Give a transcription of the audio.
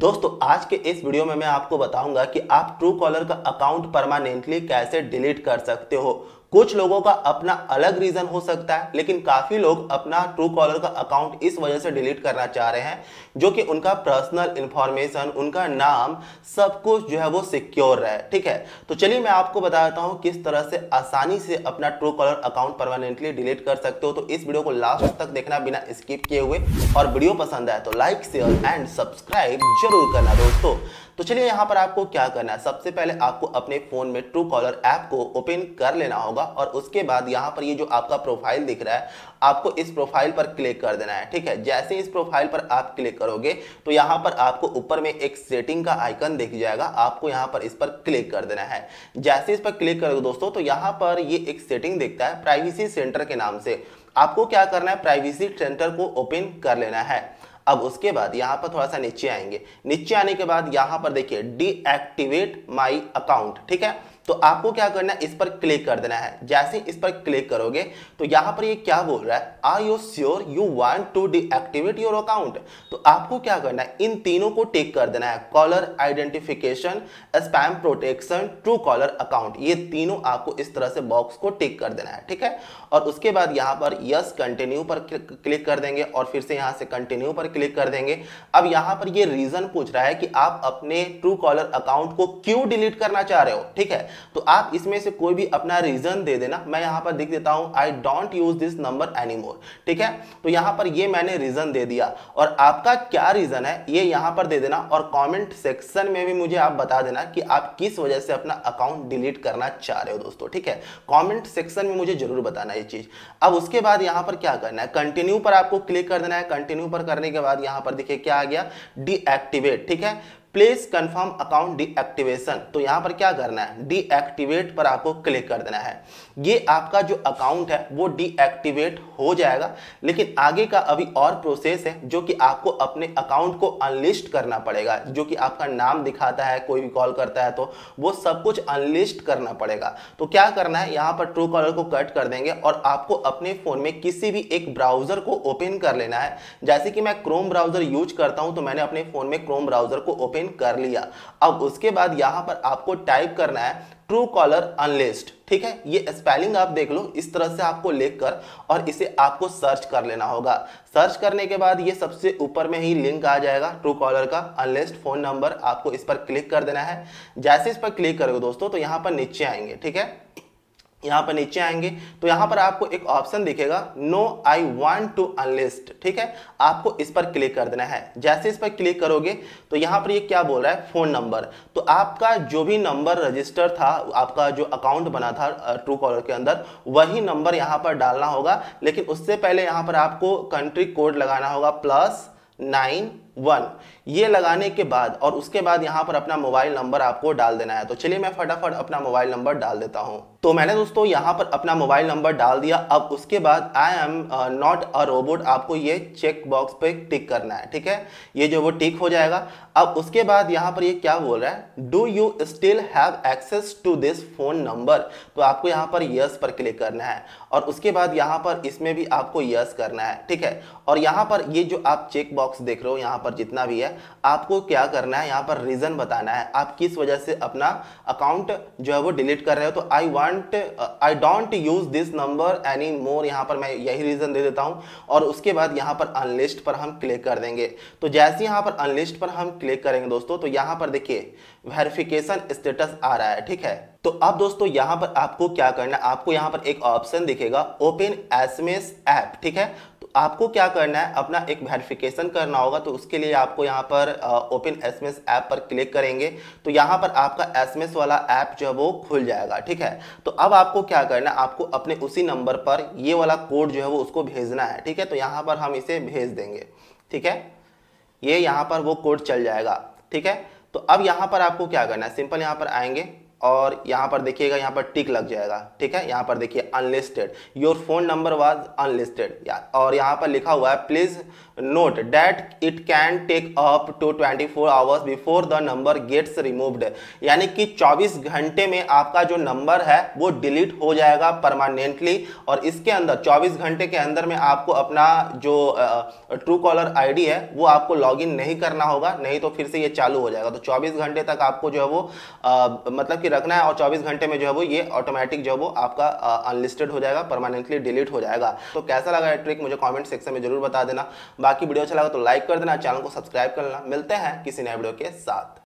दोस्तों, आज के इस वीडियो में मैं आपको बताऊँगा कि आप ट्रू कॉलर का अकाउंट परमानेंटली कैसे डिलीट कर सकते हो। कुछ लोगों का अपना अलग रीजन हो सकता है, लेकिन काफ़ी लोग अपना ट्रू कॉलर का अकाउंट इस वजह से डिलीट करना चाह रहे हैं, जो कि उनका पर्सनल इंफॉर्मेशन उनका नाम सब कुछ जो है वो सिक्योर रहे, ठीक है? तो चलिए मैं आपको बताता हूँ किस तरह से आसानी से अपना Truecaller account permanently delete कर सकते हो। तो इस वीडियो को लास्ट तक देखना बिना स्किप किए हुए, और वीडियो पसंद आए तो लाइक शेयर एंड सब्सक्राइब ज़रूर करना दोस्तों। तो चलिए यहाँ पर आपको क्या करना है? सबसे पहले आपको अपने फ़ोन में ट्रू कॉलर ऐप को ओपन कर लेना होगा और उसके बाद यहाँ पर ये जो आपका प्रोफ़ाइल दिख रहा है, आपको इस प्रोफ़ाइल पर क्लिक कर देना है, ठीक है? जैसे इस प्रोफ़ाइल पर आप क्लिक करोगे तो यहाँ पर आपको ऊपर में एक सेटिंग का आइकन दिख जाएगा। आपको यहाँ पर इस पर क्लिक कर देना है। जैसे इस पर क्लिक करोगे दोस्तों तो यहाँ पर ये एक सेटिंग दिखता है प्राइवेसी सेंटर के नाम से। आपको क्या करना है? प्राइवेसी सेंटर को ओपन कर लेना है। अब उसके बाद यहाँ पर थोड़ा सा नीचे आएँगे। नीचे आने के बाद यहाँ पर देखिए डीएक्टिवेट माई अकाउंट ठीक है? तो आपको क्या करना है? इस पर क्लिक कर देना है। जैसे इस पर क्लिक करोगे तो यहाँ पर ये क्या बोल रहा है? Are you sure you want to deactivate your account तो आपको क्या करना है? इन तीनों को टिक कर देना है। Caller identification spam protection Truecaller account ये तीनों आपको इस तरह से बॉक्स को टिक कर देना है, ठीक है? और उसके बाद यहाँ पर यस कंटिन्यू पर क्लिक कर देंगे और फिर से यहाँ से कंटिन्यू पर क्लिक कर देंगे। अब यहाँ पर ये रीजन पूछ रहा है कि आप अपने ट्रू कॉलर अकाउंट को क्यों डिलीट करना चाह रहे हो, ठीक है? तो आप इसमें से कोई भी अपना रीजन दे देना। मैं यहाँ पर दिख देता हूँ I don't use this number any more ठीक है? तो यहाँ पर ये मैंने रीजन दे दिया। और आपका क्या रीजन है, ये यहाँ पर दे देना। और कमेंट सेक्शन में भी मुझे आप बता देना कि आप किस वजह से अपना अकाउंट डिलीट करना चाह रहे हो दोस्तों। ठीक है? कॉमेंट सेक्शन में मुझे ज़रूर बताना ये चीज़। अब उसके बाद यहाँ पर क्या करना है? कंटिन्यू पर आपको क्लिक कर देना है। कंटिन्यू पर करने के बाद यहाँ पर देखिए क्या आ गया। डीएक्टिवेट ठीक है? Please confirm account deactivation. तो यहाँ पर क्या करना है? डीएक्टिवेट पर आपको क्लिक कर देना है। ये आपका जो अकाउंट है, वो डीएक्टिवेट हो जाएगा। लेकिन आगे का अभी और प्रोसेस है, जो कि आपको अपने अकाउंट को अनलिस्ट करना पड़ेगा। जो कि आपका नाम दिखाता है, कोई भी कॉल करता है तो वो सब कुछ अनलिस्ट करना पड़ेगा। तो क्या करना है? यहाँ पर ट्रू कॉलर को कट कर देंगे और आपको अपने फ़ोन में किसी भी एक ब्राउज़र को ओपन कर लेना है। जैसे कि मैं क्रोम ब्राउज़र यूज़ करता हूँ तो मैंने अपने फ़ोन में क्रोम ब्राउज़र को ओपन कर लिया। अब उसके बाद यहाँ पर आपको टाइप करना है ट्रू कॉलर अनलिस्ट ठीक है? ये स्पेलिंग आप देख लो, इस तरह से आपको लेकर और इसे आपको सर्च कर लेना होगा। सर्च करने के बाद ये सबसे ऊपर में ही लिंक आ जाएगा ट्रू कॉलर का अनलिस्ट फ़ोन नंबर आपको इस पर क्लिक कर देना है। जैसे इस पर क्लिक करोगे दोस्तों तो यहाँ पर नीचे आएँगे, ठीक है? यहाँ पर नीचे आएँगे तो यहाँ पर आपको एक ऑप्शन दिखेगा no I want to unlist ठीक है? आपको इस पर क्लिक कर देना है। जैसे इस पर क्लिक करोगे तो यहाँ पर ये यह क्या बोल रहा है? Phone number. तो आपका जो भी नंबर रजिस्टर था, आपका जो अकाउंट बना था ट्रू कॉलर के अंदर, वही नंबर यहाँ पर डालना होगा। लेकिन उससे पहले यहाँ पर आपको कंट्री कोड लगाना होगा प्लस नाइन वन ये लगाने के बाद और उसके बाद यहाँ पर अपना मोबाइल नंबर आपको डाल देना है। तो चलिए मैं फटाफट अपना मोबाइल नंबर डाल देता हूँ। तो मैंने दोस्तों यहाँ पर अपना मोबाइल नंबर डाल दिया। अब उसके बाद I am not a robot आपको ये चेक बॉक्स पे टिक करना है, ठीक है? ये जो वो टिक हो जाएगा। अब उसके बाद यहाँ पर ये क्या बोल रहा है? Do you still have access to this phone number तो आपको यहाँ पर यस पर क्लिक करना है। और उसके बाद यहाँ पर इसमें भी आपको यस करना है, ठीक है? और यहाँ पर ये जो आप चेक बॉक्स देख रहे हो, यहाँ पर जितना भी है, आपको क्या करना है, यहाँ पर रीजन बताना है। आप किस वजह से अपना अकाउंट जो है वो डिलीट कर रहे हो? तो I want I don't use this number any more यहाँ पर मैं यही रीजन दे देता हूँ। और उसके बाद यहाँ पर अनलिस्ट पर हम क्लिक कर देंगे। तो जैसे यहाँ पर अनलिस्ट पर हम क्लिक करेंगे दोस्तों तो यहाँ पर देखिए वेरिफिकेशन स्टेटस आ रहा है, ठीक है? तो अब दोस्तों, यहाँ पर आपको क्या करना है? आपको यहाँ पर एक ऑप्शन दिखेगा ओपन एसएमएस ऐप ठीक है? आपको क्या करना है? अपना एक वेरिफिकेशन करना होगा तो उसके लिए आपको यहाँ पर ओपन एस एम ऐप पर क्लिक करेंगे। तो यहाँ पर आपका एसएमएस वाला ऐप जो है वो खुल जाएगा, ठीक है? तो अब आपको क्या करना है? आपको अपने उसी नंबर पर ये वाला कोड जो है वो उसको भेजना है, ठीक है? तो यहाँ पर हम इसे भेज देंगे, ठीक है? ये यहाँ पर वो कोड चल जाएगा, ठीक है? तो अब यहाँ पर आपको क्या करना है? सिंपल यहाँ पर आएँगे। और यहाँ पर देखिएगा यहाँ पर टिक लग जाएगा ठीक है? यहाँ पर देखिए unlisted your phone number was unlisted और यहाँ पर लिखा हुआ है please note that it can take up to 24 four hours before the number gets removed यानी कि 24 घंटे में आपका जो नंबर है वो डिलीट हो जाएगा परमानेंटली और इसके अंदर 24 घंटे के अंदर में आपको अपना जो ट्रू कॉलर आईडी है वो आपको लॉगिन नहीं करना होगा नहीं तो फिर से ये चालू हो जाएगा। तो 24 घंटे तक आपको जो है वो आ, मतलब कि रखना है और 24 घंटे में जो है वो ये ऑटोमेटिक जो है वो आपका अनलिस्टेड हो जाएगा परमानेंटली डिलीट हो जाएगा। तो कैसा लगा ट्रिक मुझे कॉमेंट सेक्शन में ज़रूर बता देना। बाकी वीडियो अच्छा लगा तो लाइक कर देना, चैनल को सब्सक्राइब कर लेना। मिलते हैं किसी नए वीडियो के साथ।